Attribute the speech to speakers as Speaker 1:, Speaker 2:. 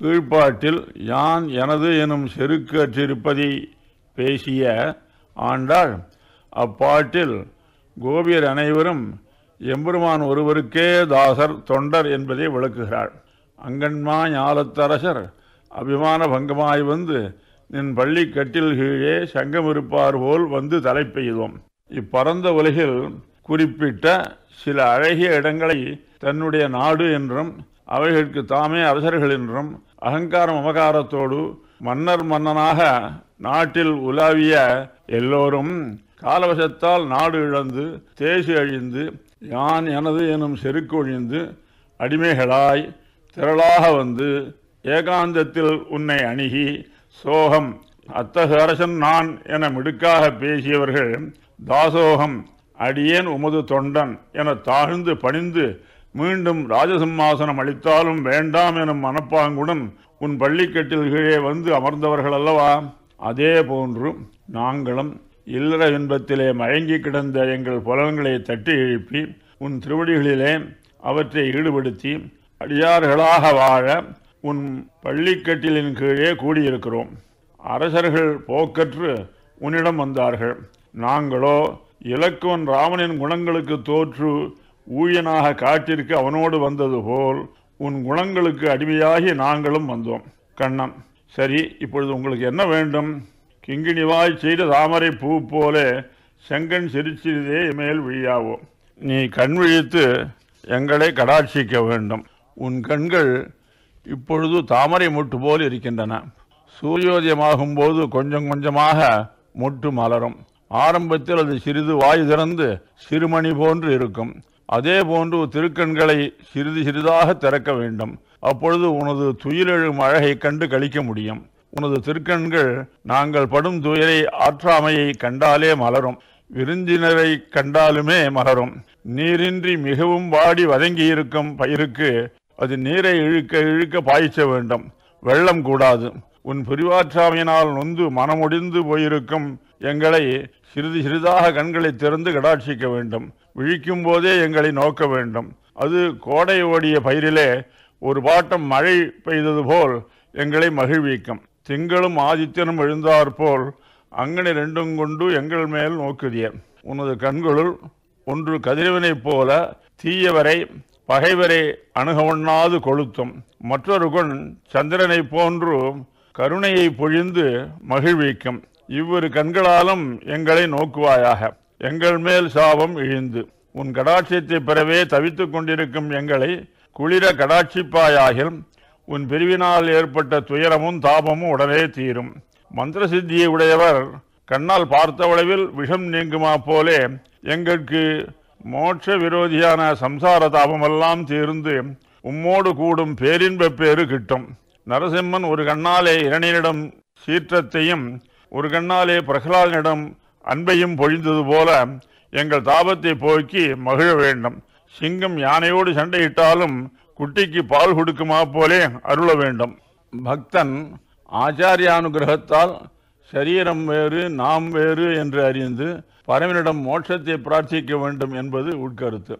Speaker 1: கீழ்ப்பாட்டில் யான் எனது எனும் செருக்கு அற்றிருப்பதை பேசிய ஆண்டாள் அப்பாட்டில் கோபியர் அனைவரும் எம்பெருமான் ஒருவருக்கே தாசர் தொண்டர் என்பதை விளக்குகிறாள். அங்கன்மா ஞாலத்தரசர் அபிமான பங்கமாய் வந்து நின் பள்ளி கட்டில் கீழே சங்கமிருப்பார் போல் வந்து தலை பெய்தோம். இப்பரந்த உலகில் குறிப்பிட்ட சில அழகிய இடங்களை தன்னுடைய நாடு என்றும் அவைகளுக்கு தாமே அரசர்கள் என்றும் அகங்கார மமகாரத்தோடு மன்னர் மன்னனாக நாட்டில் உலாவிய எல்லோரும் காலவசத்தால் நாடு இழந்து தேசு அழிந்து யான் எனது எனும் செருக்கு ஒழிந்து அடிமைகளாய் திரளாக வந்து ஏகாந்தத்தில் உன்னை அணுகி சோகம் அத்தகு அரசன் நான் என மிடுக்காக பேசியவர்கள் தாசோகம் அடியேன் உமது தொண்டன் என தாழ்ந்து பணிந்து மீண்டும் ராஜசிம்மாசனம் அளித்தாலும் வேண்டாம் எனும் மனப்பாங்குடன் உன் பள்ளிக்கட்டில் கீழே வந்து அமர்ந்தவர்கள் அல்லவா? அதே போன்று நாங்களும் இல்லற இன்பத்திலே மயங்கி கிடந்த எங்கள் புலன்களை தட்டி எழுப்பி உன் திருவடிகளிலே அவற்றை ஈடுபடுத்தி அடியார்களாக வாழ உன் பள்ளிக்கட்டிலின் கீழே கூடியிருக்கிறோம். அரசர்கள் போக்கற்று உன்னிடம் வந்தார்கள். நாங்களோ இலக்குவன் ராமனின் குணங்களுக்கு தோற்று ஊழியனாக காட்டிற்கு அவனோடு வந்தது போல் உன் குணங்களுக்கு அடிமையாகி நாங்களும் வந்தோம். கண்ணன் சரி இப்பொழுது உங்களுக்கு என்ன வேண்டும்? கிங்கிணிவாய் செய்த தாமரை பூ போல செங்கன் சிரிச்சிறிதே மேல் விழியாவோம் நீ கண் விழித்து எங்களை கடாட்சிக்க வேண்டும். உன் கண்கள் இப்பொழுது தாமரை முட்டு போல் இருக்கின்றன. சூரியோதயமாகும் போது கொஞ்சம் கொஞ்சமாக முட்டு மலரும். ஆரம்பத்தில் அது சிறிது வாய் திறந்து சிறுமணி போன்று இருக்கும். அதே போன்று திருக்கண்களை சிறிது சிறிதாக திறக்க வேண்டும். அப்பொழுது உனது துயிலெழும் அழகை கண்டு கழிக்க முடியும். உனது திருக்கண்கள் நாங்கள் படும் துயரை ஆற்றாமையை கண்டாலே மலரும். விருந்தினரை கண்டாலுமே மலரும். நீரின்றி மிகவும் வாடி வதங்கியிருக்கும் பயிருக்கு அது நீரை இழுக்க இழுக்க பாய்ச்ச வேண்டும். வெள்ளம் கூடாது. உன் பிரிவாற்றாமையினால் நொந்து மனமுடிந்து போயிருக்கும் எங்களை சிறிது சிறிதாக கண்களை திறந்து கடாட்சிக்க வேண்டும். விழிக்கும் போதே எங்களை நோக்க வேண்டும். அது கோடை ஓடிய பயிரிலே ஒரு பாட்டம் மழை பெய்தது போல் எங்களை மகிழ்விக்கும். திங்களும் ஆதித்யனும் எழுந்தாற்போல் அங்கனை ரெண்டும் கொண்டு எங்கள் மேல் நோக்குதியர் உனது கண்களுள் ஒன்று கதிரவனைப் போல தீயவரை பகைவரை அணுகவண்ணாது கொளுத்தும். மற்றொரு கண் சந்திரனைப் போன்று கருணையை பொழிந்து மகிழ்விக்கும். இவ்விரு கண்களாலும் எங்களை நோக்குவாயாக. எங்கள் மேல் சாபம் இழிந்து. உன் கடாட்சியத்தை பெறவே தவித்துக் கொண்டிருக்கும் எங்களை குளிர கடாட்சிப்பாயாகில் உன் பிரிவினால் ஏற்பட்ட துயரமும் தாபமும் உடனே தீரும். மந்திர சித்தியை உடையவர் கண்ணால் பார்த்தவளவில் விஷம் நீங்குமா போலே எங்களுக்கு மோட்ச விரோதியான சம்சார தாபமெல்லாம் தீர்ந்து உம்மோடு கூடும் பேரின்ப பேறு கிட்டும். நரசிம்மன் ஒரு கண்ணாலே இரணியனிடம் சீற்றத்தையும் ஒரு கண்ணாலே பிரகலாதனிடம் அன்பையும் பொழிந்தது போல எங்கள் தாபத்தை போக்கி மகிழ வேண்டும். சிங்கம் யானையோடு சண்டையிட்டாலும் குட்டிக்கு பால் கொடுக்குமா போலே அருள வேண்டும். பக்தன் ஆச்சாரியானுகிரகத்தால் சரீரம் வேறு நாம் வேறு என்று அறிந்து பரமனிடம் மோட்சத்தை பிரார்த்திக்க வேண்டும் என்பது உட்கருத்து.